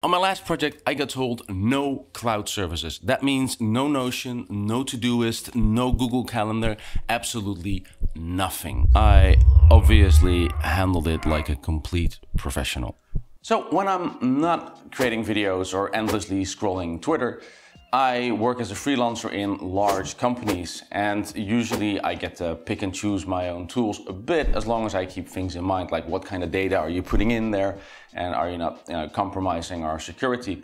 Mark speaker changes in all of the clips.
Speaker 1: On my last project, I got told no cloud services. That means no Notion, no Todoist, no Google Calendar, absolutely nothing. I obviously handled it like a complete professional. So when I'm not creating videos or endlessly scrolling Twitter, I work as a freelancer in large companies and usually I get to pick and choose my own tools a bit as long as I keep things in mind like what kind of data are you putting in there and are you not you know, compromising our security.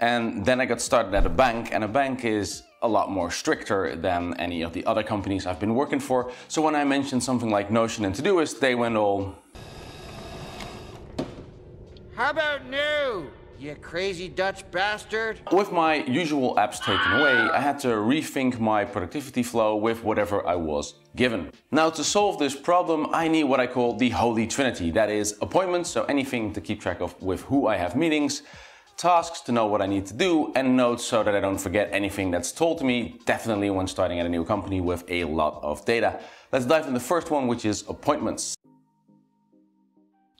Speaker 1: And then I got started at a bank and a bank is a lot more stricter than any of the other companies I've been working for. So when I mentioned something like Notion and Todoist, they went all...
Speaker 2: How about new? You crazy Dutch bastard.
Speaker 1: With my usual apps taken away, I had to rethink my productivity flow with whatever I was given. Now to solve this problem, I need what I call the holy trinity. That is appointments, so anything to keep track of with who I have meetings, tasks to know what I need to do, and notes so that I don't forget anything that's told to me, definitely when starting at a new company with a lot of data. Let's dive in the first one, which is appointments.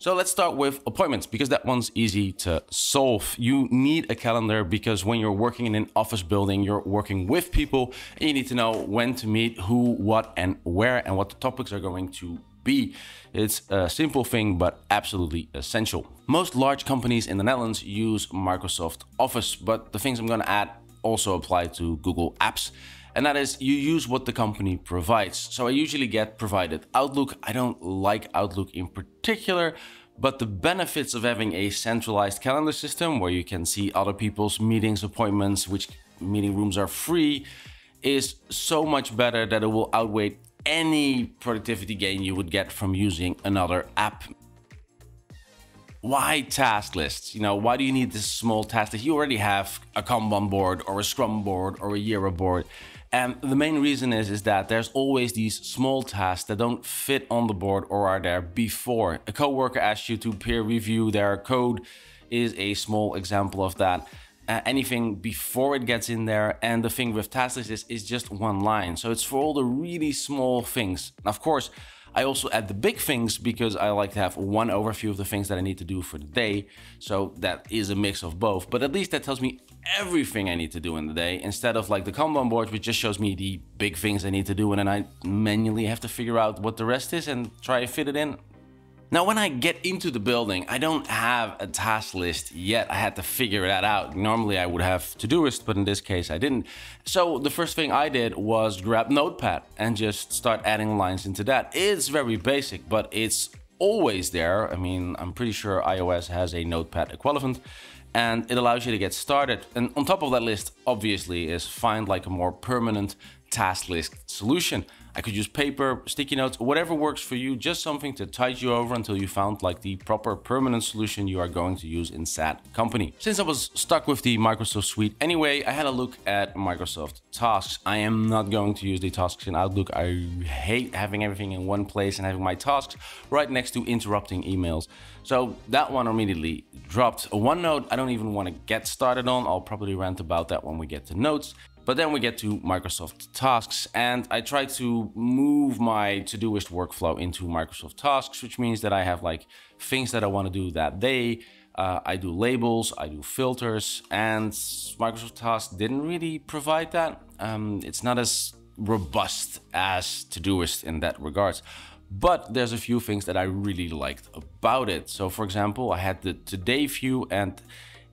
Speaker 1: So let's start with appointments because that one's easy to solve. You need a calendar because when you're working in an office building, you're working with people and you need to know when to meet, who, what, and where, and what the topics are going to be. It's a simple thing, but absolutely essential. Most large companies in the Netherlands use Microsoft Office, but the things I'm going to add also apply to Google Apps and that is you use what the company provides. So I usually get provided Outlook. I don't like Outlook in particular, but the benefits of having a centralized calendar system where you can see other people's meetings, appointments, which meeting rooms are free, is so much better that it will outweigh any productivity gain you would get from using another app. Why task lists? You know, why do you need this small task list? You already have a Kanban board or a Scrum board or a Jira board. And the main reason is, is that there's always these small tasks that don't fit on the board or are there before. A coworker asks you to peer review their code is a small example of that. Uh, anything before it gets in there. And the thing with task is, is just one line. So it's for all the really small things. Of course, I also add the big things because I like to have one overview of the things that I need to do for the day. So that is a mix of both, but at least that tells me everything I need to do in the day instead of like the Kanban board, which just shows me the big things I need to do. And then I manually have to figure out what the rest is and try to fit it in. Now, when I get into the building, I don't have a task list yet. I had to figure that out. Normally I would have to-do Todoist, but in this case I didn't. So the first thing I did was grab Notepad and just start adding lines into that. It's very basic, but it's always there. I mean, I'm pretty sure iOS has a Notepad equivalent and it allows you to get started. And on top of that list, obviously, is find like a more permanent task list solution. I could use paper, sticky notes, whatever works for you, just something to tide you over until you found like the proper permanent solution you are going to use in said company. Since I was stuck with the Microsoft Suite anyway, I had a look at Microsoft Tasks. I am not going to use the tasks in Outlook. I hate having everything in one place and having my tasks right next to interrupting emails. So that one immediately dropped. OneNote, I don't even want to get started on. I'll probably rant about that when we get to notes. But then we get to Microsoft Tasks and I try to move my Todoist workflow into Microsoft Tasks, which means that I have like things that I want to do that day. Uh, I do labels, I do filters, and Microsoft Tasks didn't really provide that. Um, it's not as robust as Todoist in that regards. But there's a few things that I really liked about it. So for example, I had the today view and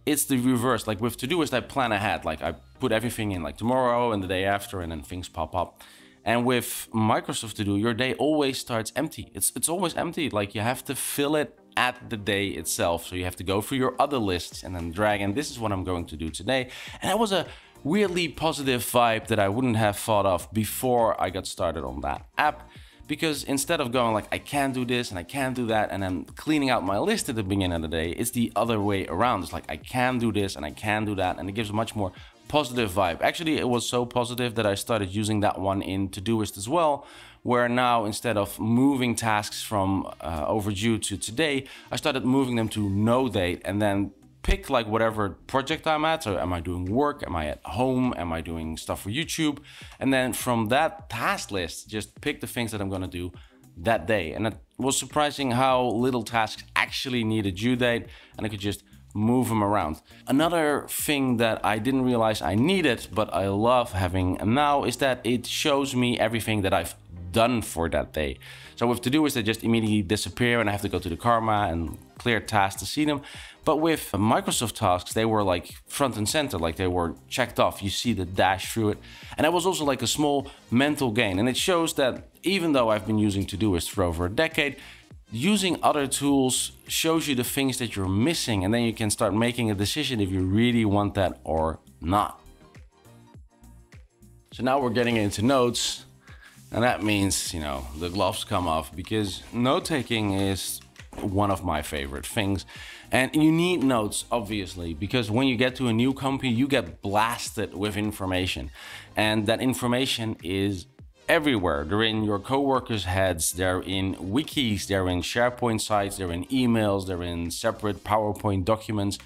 Speaker 1: it's the reverse. Like with Todoist, I plan ahead. Like I put everything in like tomorrow and the day after and then things pop up. And with Microsoft To Do, your day always starts empty. It's, it's always empty. Like you have to fill it at the day itself. So you have to go through your other lists and then drag. And this is what I'm going to do today. And that was a weirdly positive vibe that I wouldn't have thought of before I got started on that app because instead of going like I can't do this and I can't do that and then cleaning out my list at the beginning of the day, it's the other way around. It's like I can do this and I can do that and it gives much more positive vibe. Actually, it was so positive that I started using that one in Todoist as well, where now instead of moving tasks from uh, overdue to today, I started moving them to no date and then pick like whatever project I'm at. So am I doing work? Am I at home? Am I doing stuff for YouTube? And then from that task list, just pick the things that I'm gonna do that day. And it was surprising how little tasks actually need a due date and I could just move them around. Another thing that I didn't realize I needed, but I love having now is that it shows me everything that I've done for that day. So with Todoist, they just immediately disappear and I have to go to the karma and clear tasks to see them. But with Microsoft tasks, they were like front and center, like they were checked off. You see the dash through it. And that was also like a small mental gain. And it shows that even though I've been using Todoist for over a decade, using other tools shows you the things that you're missing. And then you can start making a decision if you really want that or not. So now we're getting into notes. And that means, you know, the gloves come off because note taking is one of my favorite things. And you need notes, obviously, because when you get to a new company, you get blasted with information. And that information is everywhere. They're in your coworkers' heads, they're in wikis, they're in SharePoint sites, they're in emails, they're in separate PowerPoint documents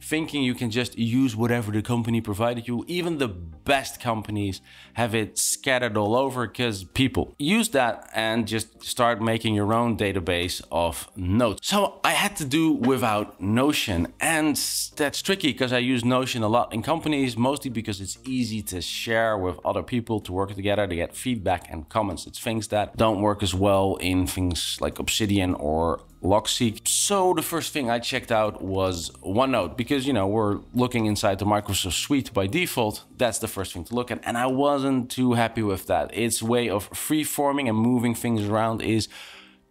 Speaker 1: thinking you can just use whatever the company provided you. Even the best companies have it scattered all over because people use that and just start making your own database of notes. So I had to do without Notion and that's tricky because I use Notion a lot in companies, mostly because it's easy to share with other people to work together to get feedback and comments. It's things that don't work as well in things like Obsidian or Logseq. So the first thing I checked out was OneNote because, you know, we're looking inside the Microsoft Suite by default. That's the first thing to look at. And I wasn't too happy with that. Its way of free-forming and moving things around is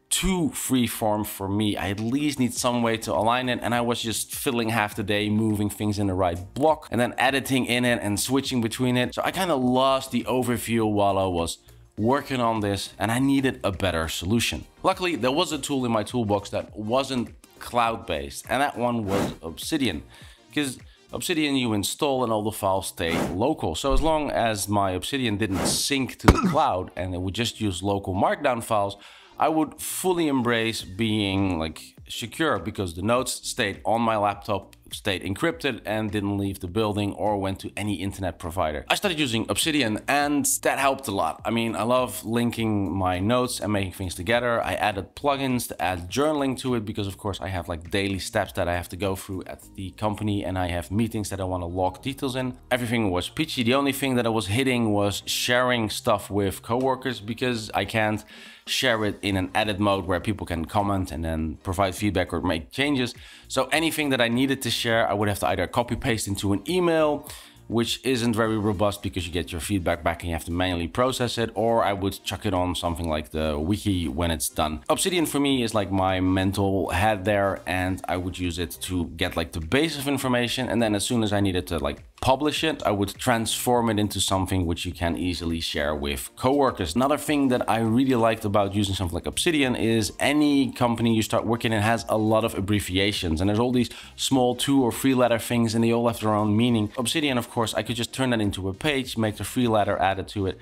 Speaker 1: too freeform for me. I at least need some way to align it. And I was just fiddling half the day, moving things in the right block and then editing in it and switching between it. So I kind of lost the overview while I was working on this and I needed a better solution. Luckily, there was a tool in my toolbox that wasn't cloud-based and that one was Obsidian because Obsidian you install and all the files stay local. So as long as my Obsidian didn't sync to the cloud and it would just use local markdown files, I would fully embrace being like secure because the notes stayed on my laptop stayed encrypted and didn't leave the building or went to any internet provider. I started using Obsidian and that helped a lot. I mean, I love linking my notes and making things together. I added plugins to add journaling to it because of course I have like daily steps that I have to go through at the company and I have meetings that I want to log details in. Everything was peachy. The only thing that I was hitting was sharing stuff with coworkers because I can't share it in an edit mode where people can comment and then provide feedback or make changes. So anything that I needed to share, I would have to either copy paste into an email, which isn't very robust because you get your feedback back and you have to manually process it, or I would chuck it on something like the wiki when it's done. Obsidian for me is like my mental head there, and I would use it to get like the base of information, and then as soon as I needed to like publish it, I would transform it into something which you can easily share with coworkers. Another thing that I really liked about using something like Obsidian is any company you start working in has a lot of abbreviations and there's all these small two or three letter things and they all have their own meaning. Obsidian, of course, I could just turn that into a page, make the three letter added to it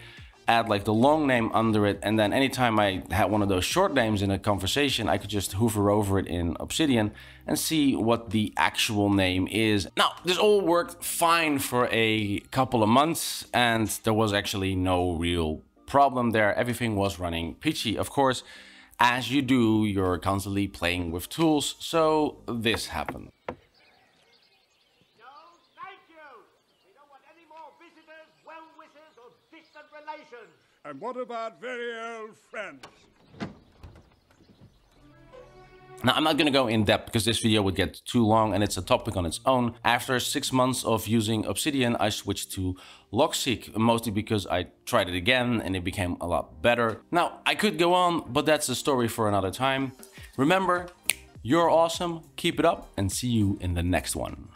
Speaker 1: add like the long name under it and then anytime I had one of those short names in a conversation I could just hover over it in Obsidian and see what the actual name is. Now this all worked fine for a couple of months and there was actually no real problem there. Everything was running peachy. Of course as you do you're constantly playing with tools so this happened.
Speaker 3: Relations. And what about very old friends?
Speaker 1: Now, I'm not going to go in depth because this video would get too long and it's a topic on its own. After six months of using Obsidian, I switched to Logseq, mostly because I tried it again and it became a lot better. Now, I could go on, but that's a story for another time. Remember, you're awesome, keep it up, and see you in the next one.